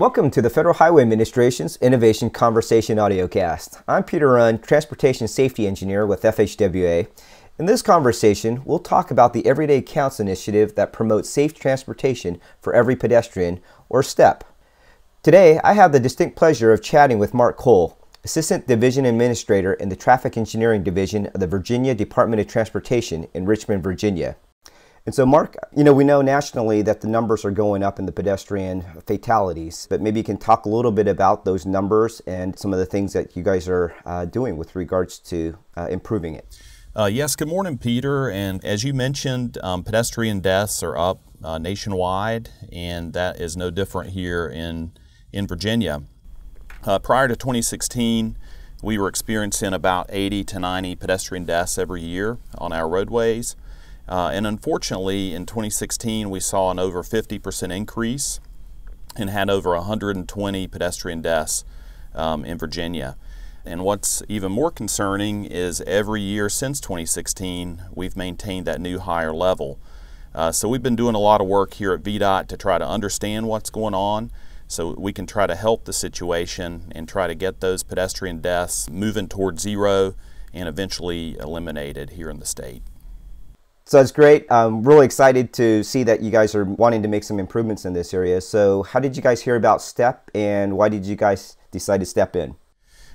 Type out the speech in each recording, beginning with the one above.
Welcome to the Federal Highway Administration's Innovation Conversation Audiocast. I'm Peter Eun, Transportation Safety Engineer with FHWA. In this conversation, we'll talk about the Everyday Counts initiative that promotes safe transportation for every pedestrian, or STEP. Today, I have the distinct pleasure of chatting with Mark Cole, Assistant Division Administrator in the Traffic Engineering Division of the Virginia Department of Transportation in Richmond, Virginia. And so, Mark, you know, we know nationally that the numbers are going up in the pedestrian fatalities, but maybe you can talk a little bit about those numbers and some of the things that you guys are uh, doing with regards to uh, improving it. Uh, yes, good morning, Peter. And as you mentioned, um, pedestrian deaths are up uh, nationwide, and that is no different here in, in Virginia. Uh, prior to 2016, we were experiencing about 80 to 90 pedestrian deaths every year on our roadways. Uh, and unfortunately, in 2016, we saw an over 50% increase and had over 120 pedestrian deaths um, in Virginia. And what's even more concerning is every year since 2016, we've maintained that new higher level. Uh, so we've been doing a lot of work here at VDOT to try to understand what's going on so we can try to help the situation and try to get those pedestrian deaths moving toward zero and eventually eliminated here in the state. So that's great. I'm really excited to see that you guys are wanting to make some improvements in this area. So, how did you guys hear about STEP and why did you guys decide to step in?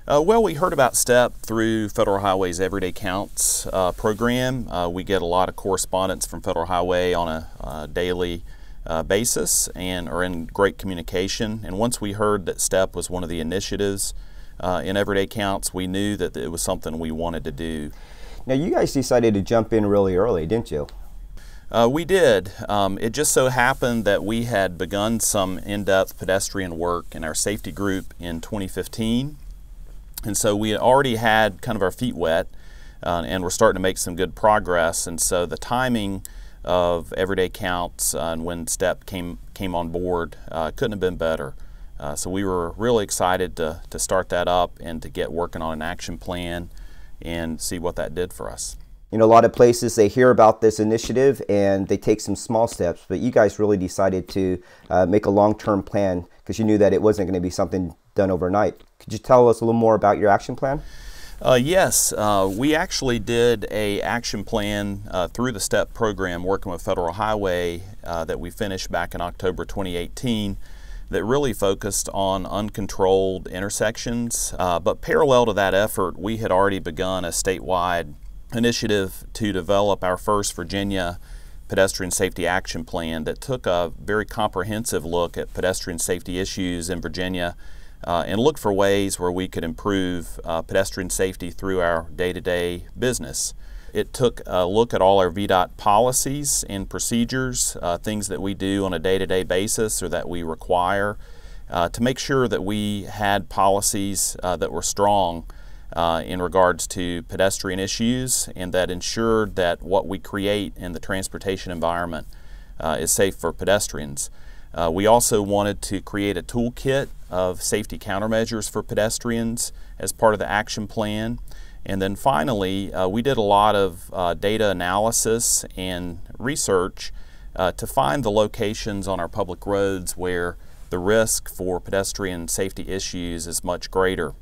Uh, well, we heard about STEP through Federal Highway's Everyday Counts uh, program. Uh, we get a lot of correspondence from Federal Highway on a uh, daily uh, basis and are in great communication. And once we heard that STEP was one of the initiatives uh, in Everyday Counts, we knew that it was something we wanted to do. Now, you guys decided to jump in really early, didn't you? Uh, we did. Um, it just so happened that we had begun some in-depth pedestrian work in our safety group in 2015. And so we already had kind of our feet wet uh, and we're starting to make some good progress. And so the timing of everyday counts uh, and when STEP came came on board uh, couldn't have been better. Uh, so we were really excited to, to start that up and to get working on an action plan and see what that did for us. You know, a lot of places they hear about this initiative and they take some small steps, but you guys really decided to uh, make a long-term plan because you knew that it wasn't going to be something done overnight. Could you tell us a little more about your action plan? Uh, yes, uh, we actually did a action plan uh, through the STEP program working with Federal Highway uh, that we finished back in October 2018 that really focused on uncontrolled intersections. Uh, but parallel to that effort, we had already begun a statewide initiative to develop our first Virginia pedestrian safety action plan that took a very comprehensive look at pedestrian safety issues in Virginia uh, and looked for ways where we could improve uh, pedestrian safety through our day-to-day business. It took a look at all our VDOT policies and procedures, uh, things that we do on a day-to-day basis or that we require, uh, to make sure that we had policies uh, that were strong uh, in regards to pedestrian issues and that ensured that what we create in the transportation environment is safe for pedestrians. Uh, we also wanted to create a toolkit of safety countermeasures for pedestrians as part of the action plan. And then finally, uh, we did a lot of uh, data analysis and research uh, to find the locations on our public roads where the risk for pedestrian safety issues is much greater.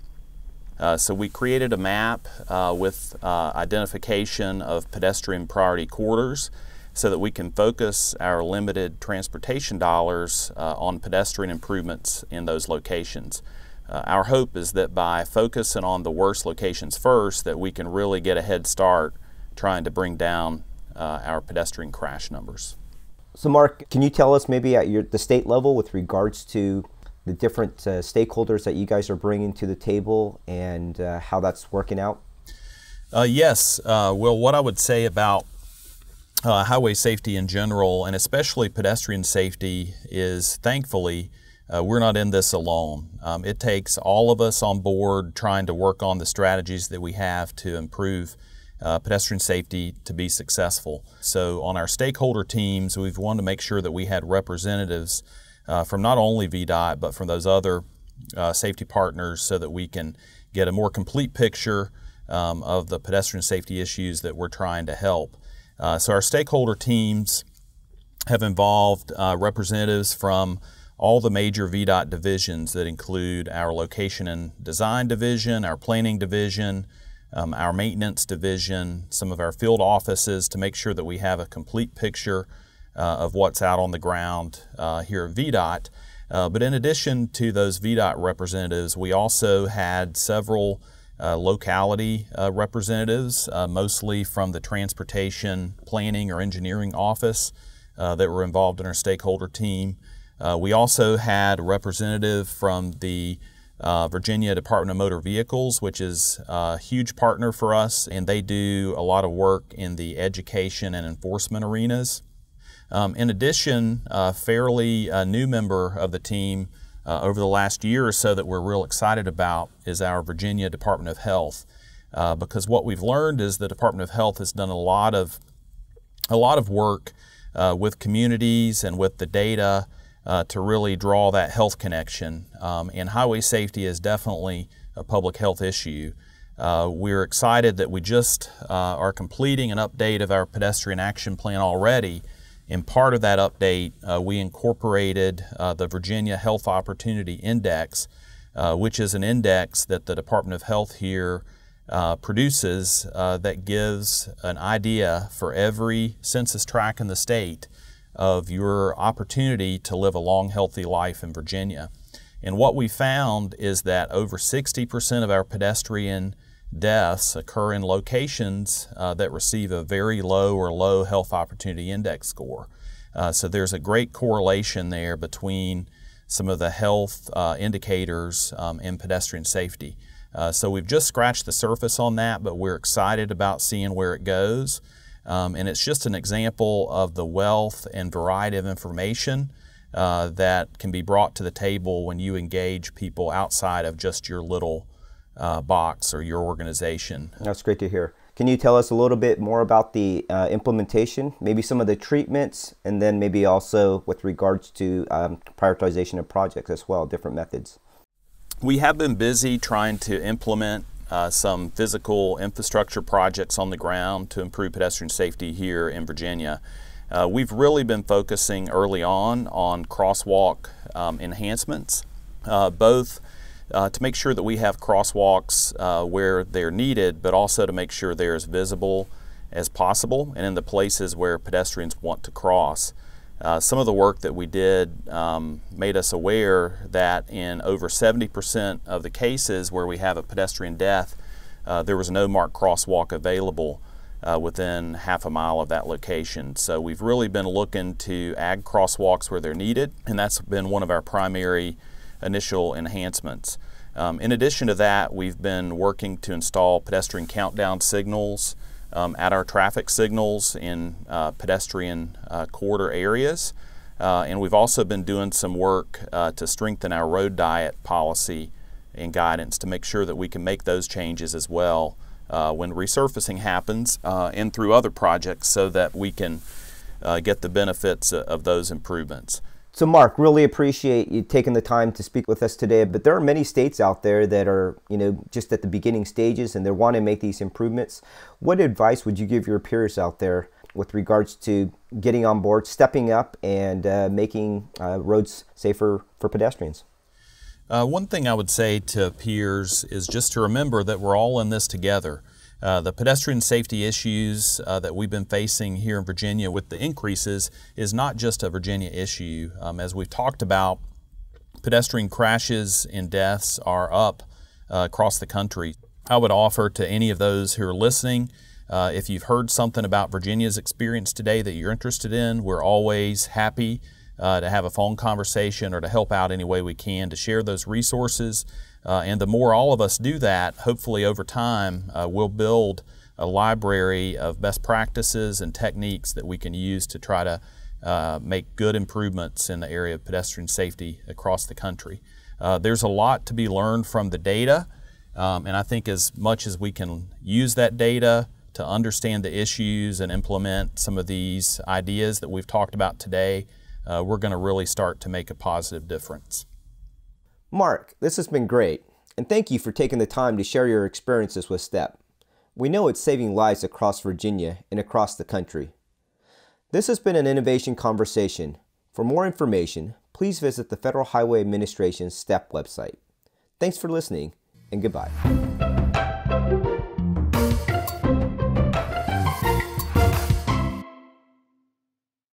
Uh, so we created a map uh, with identification of pedestrian priority corridors so that we can focus our limited transportation dollars uh, on pedestrian improvements in those locations. Uh, our hope is that by focusing on the worst locations first that we can really get a head start trying to bring down uh, our pedestrian crash numbers. So Mark, can you tell us maybe at your, the state level with regards to the different uh, stakeholders that you guys are bringing to the table and uh, how that's working out? Uh, yes. well, what I would say about uh, highway safety in general, and especially pedestrian safety, is thankfully uh, we're not in this alone. Um, it takes all of us on board trying to work on the strategies that we have to improve uh, pedestrian safety to be successful. So on our stakeholder teams, we've wanted to make sure that we had representatives uh, from not only VDOT, but from those other uh, safety partners so that we can get a more complete picture um, of the pedestrian safety issues that we're trying to help. Uh, so our stakeholder teams have involved uh, representatives from all the major VDOT divisions that include our location and design division, our planning division, um, our maintenance division, some of our field offices to make sure that we have a complete picture uh, of what's out on the ground uh, here at VDOT. Uh, but in addition to those VDOT representatives, we also had several uh, locality uh, representatives, uh, mostly from the transportation planning or engineering office that were involved in our stakeholder team. We also had a representative from the uh, Virginia Department of Motor Vehicles, which is a huge partner for us, and they do a lot of work in the education and enforcement arenas. Um, in addition, a fairly uh, new member of the team uh, over the last year or so that we're real excited about is our Virginia Department of Health. Uh, because what we've learned is the Department of Health has done a lot of a lot of work uh, with communities and with the data uh, to really draw that health connection. Um, and highway safety is definitely a public health issue. Uh, we're excited that we just uh, are completing an update of our pedestrian action plan already. In part of that update, uh, we incorporated uh, the Virginia Health Opportunity Index, uh, which is an index that the Department of Health here produces that gives an idea for every census tract in the state of your opportunity to live a long, healthy life in Virginia. And what we found is that over 60% of our pedestrian deaths occur in locations uh, that receive a very low or low health opportunity index score. Uh, so there's a great correlation there between some of the health uh, indicators um, and pedestrian safety. Uh, so we've just scratched the surface on that, but we're excited about seeing where it goes. Um, and it's just an example of the wealth and variety of information uh, that can be brought to the table when you engage people outside of just your little uh, box or your organization. That's great to hear. Can you tell us a little bit more about the uh, implementation, maybe some of the treatments, and then maybe also with regards to um, prioritization of projects as well, different methods? We have been busy trying to implement uh, some physical infrastructure projects on the ground to improve pedestrian safety here in Virginia. Uh, we've really been focusing early on on crosswalk um, enhancements, uh, both uh, to make sure that we have crosswalks uh, where they're needed, but also to make sure they're as visible as possible and in the places where pedestrians want to cross. Uh, some of the work that we did um, made us aware that in over 70% of the cases where we have a pedestrian death, uh, there was no marked crosswalk available uh, within half a mile of that location. So we've really been looking to add crosswalks where they're needed, and that's been one of our primary initial enhancements. Um, in addition to that, we've been working to install pedestrian countdown signals um, at our traffic signals in uh, pedestrian uh, corridor areas. Uh, and we've also been doing some work uh, to strengthen our road diet policy and guidance to make sure that we can make those changes as well uh, when resurfacing happens and through other projects so that we can get the benefits of those improvements. So, Mark, really appreciate you taking the time to speak with us today. But there are many states out there that are, you know, just at the beginning stages and they want to make these improvements. What advice would you give your peers out there with regards to getting on board, stepping up, and uh, making uh, roads safer for pedestrians? Uh, one thing I would say to peers is just to remember that we're all in this together. Uh, the pedestrian safety issues uh, that we've been facing here in Virginia with the increases is not just a Virginia issue. Um, as we've talked about, pedestrian crashes and deaths are up uh, across the country. I would offer to any of those who are listening, uh, if you've heard something about Virginia's experience today that you're interested in, we're always happy uh, to have a phone conversation or to help out any way we can to share those resources. Uh, and the more all of us do that, hopefully over time, uh, we'll build a library of best practices and techniques that we can use to try to uh, make good improvements in the area of pedestrian safety across the country. Uh, there's a lot to be learned from the data, um, and I think as much as we can use that data to understand the issues and implement some of these ideas that we've talked about today, uh, we're going to really start to make a positive difference. Mark, this has been great, and thank you for taking the time to share your experiences with STEP. We know it's saving lives across Virginia and across the country. This has been an innovation conversation. For more information, please visit the Federal Highway Administration's STEP website. Thanks for listening, and goodbye.